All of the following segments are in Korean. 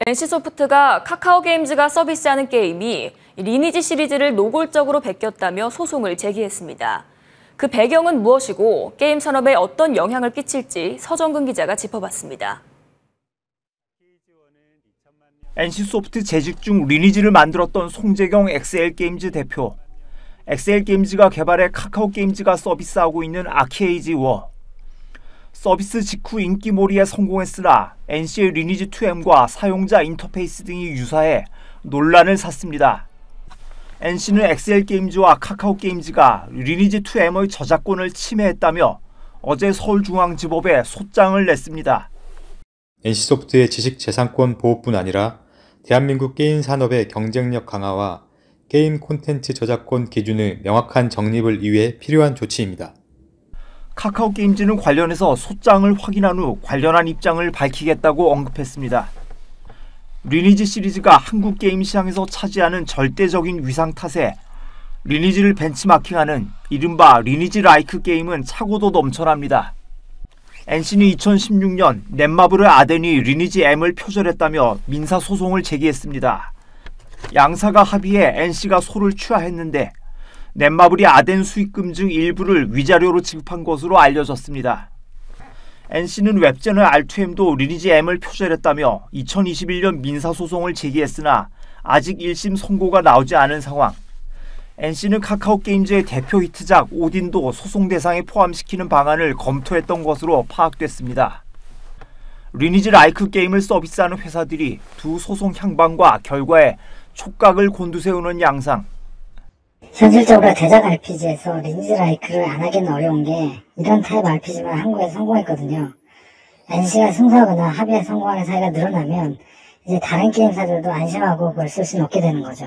NC소프트가 카카오게임즈가 서비스하는 게임이 리니지 시리즈를 노골적으로 베꼈다며 소송을 제기했습니다. 그 배경은 무엇이고 게임 산업에 어떤 영향을 끼칠지 서정근 기자가 짚어봤습니다. NC소프트 재직 중 리니지를 만들었던 송재경 엑스엘게임즈 대표. 엑스엘게임즈가 개발해 카카오게임즈가 서비스하고 있는 아키에이지 워. 서비스 직후 인기몰이에 성공했으나 NC의 리니지 2M과 사용자 인터페이스 등이 유사해 논란을 샀습니다. NC는 엑스엘게임즈와 카카오게임즈가 리니지 2M의 저작권을 침해했다며 어제 서울중앙지법에 소장을 냈습니다. NC소프트의 지식재산권 보호뿐 아니라 대한민국 게임 산업의 경쟁력 강화와 게임 콘텐츠 저작권 기준의 명확한 정립을 위해 필요한 조치입니다. 카카오 게임즈는 관련해서 소장을 확인한 후 관련한 입장을 밝히겠다고 언급했습니다. 리니지 시리즈가 한국 게임 시장에서 차지하는 절대적인 위상 탓에 리니지를 벤치마킹하는 이른바 리니지 라이크 게임은 차고도 넘쳐납니다. NC는 2016년 넷마블의 아덴이 리니지 M을 표절했다며 민사 소송을 제기했습니다. 양사가 합의해 NC가 소를 취하했는데 넷마블이 아덴 수익금 중 일부를 위자료로 지급한 것으로 알려졌습니다. NC는 웹제너 R2M도 리니지 M을 표절했다며 2021년 민사소송을 제기했으나 아직 1심 선고가 나오지 않은 상황. NC는 카카오게임즈의 대표 히트작 오딘도 소송 대상에 포함시키는 방안을 검토했던 것으로 파악됐습니다. 리니지 라이크 게임을 서비스하는 회사들이 두 소송 향방과 결과에 촉각을 곤두세우는 양상. 현실적으로 대작 RPG에서 리니지 like를 안 하기는 어려운 게 이런 타입 RPG만 한국에 성공했거든요. NC가 승소하거나 합의에 성공하는 사례가 늘어나면 이제 다른 게임사들도 안심하고 그걸 쓸 수는 없게 되는 거죠.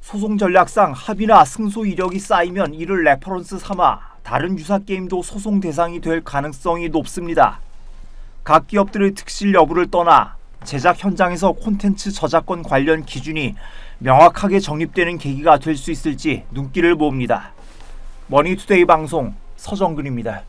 소송 전략상 합의나 승소 이력이 쌓이면 이를 reference 삼아 다른 유사 게임도 소송 대상이 될 가능성이 높습니다. 각 기업들의 득실 여부를 떠나 제작 현장에서 콘텐츠 저작권 관련 기준이 명확하게 정립되는 계기가 될 수 있을지 눈길을 모읍니다. 머니투데이 방송 서정근입니다.